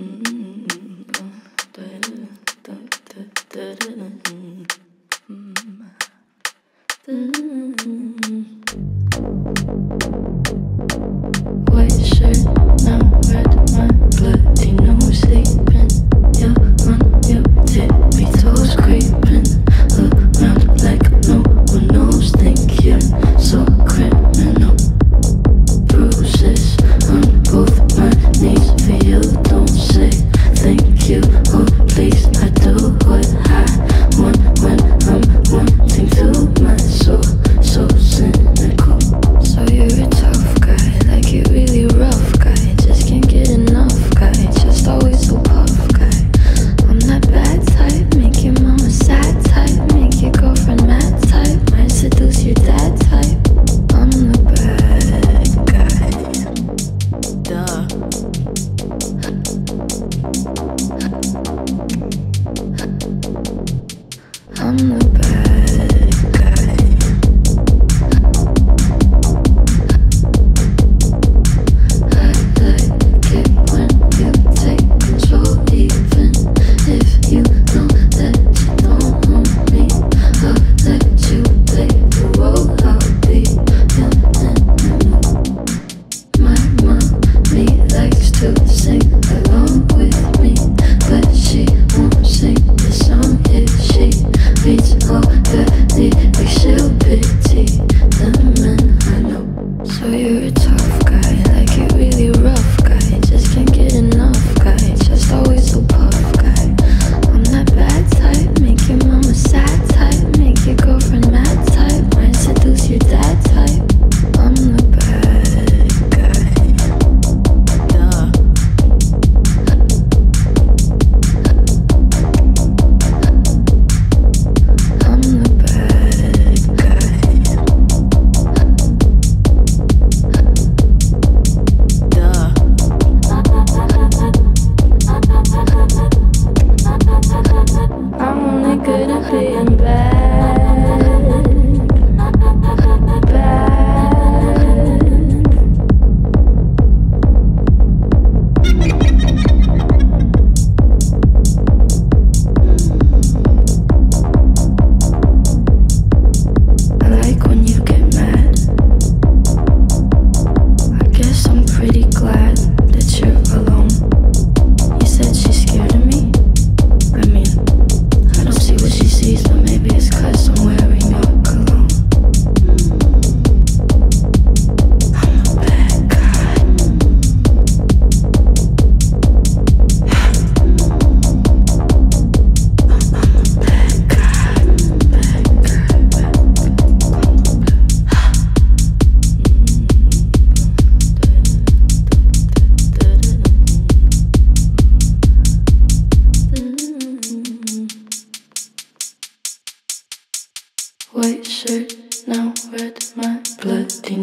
Mm-hmm.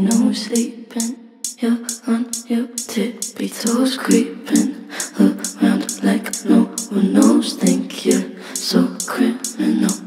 no sleeping. You're on your tippy toes, creeping around like no one knows. Think you're so criminal.